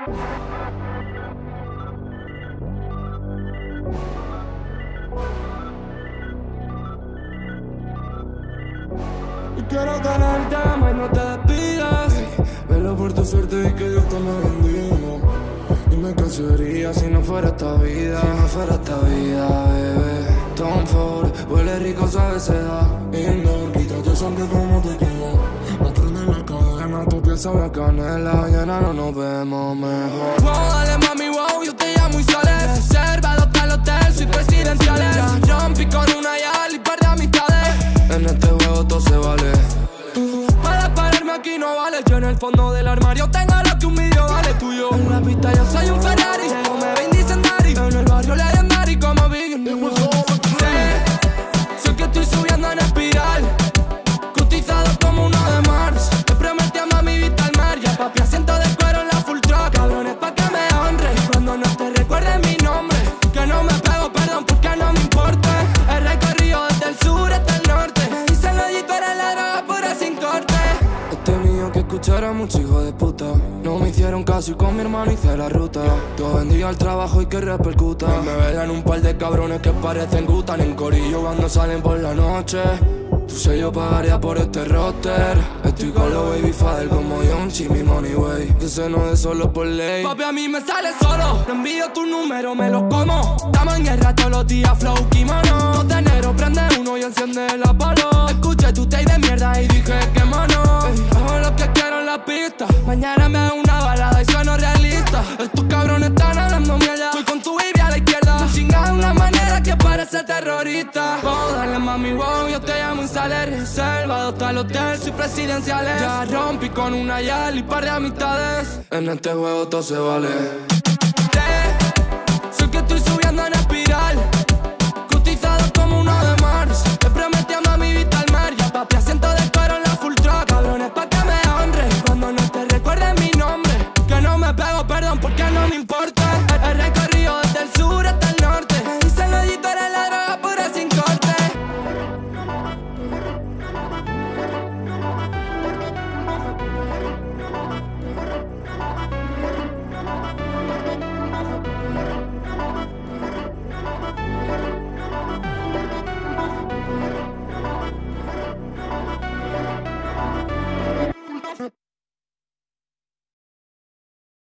Y quiero tenerte, más no te despidas. velo por tu suerte y que Dios te me bendiga. Y me cansaría si no fuera esta vida. Si no fuera esta vida, bebé. Tom Ford, huele rico, sabe seda. Indoor, quítate sangre como te queda. Piel sabe a canela. Mañana no nos vemos mejor. Wow, dale mami, wow, yo te llamo y sales. Reservado hasta el hotel, soy presidenciales. Rompí con una yal y par de amistades. En este juego todo se vale. Para pararme aquí no vale. Yo en el fondo del armario tengo lo que un video vale tuyo. En la pista yo soy Que escuchar a muchos hijos de puta. No me hicieron caso y con mi hermano hice la ruta. Todo vendía al trabajo y que repercuta. Me velan un par de cabrones que parecen gutan en corillo cuando salen por la noche. Tu sello pagaría por este roster. Estoy con los baby father como John mi money way. Ese no es solo por ley. Papi, a mí me sale solo. Te envío tu número, me lo como. Estamos en guerra todos los días, flow, kimono. Dos de enero, prende uno y enciende el palo. Escuché tu tay de mierda y Mañana me hago una balada y sueno realista. Estos cabrones están hablando mierda. Estoy con tu baby a la izquierda. Tú chingas de una manera que parece terrorista. Oh, dale mami, wow, yo te llamo y sale reservado hasta el hotel, soy presidenciales. Ya rompí con una yal y par de amistades. En este juego todo se vale.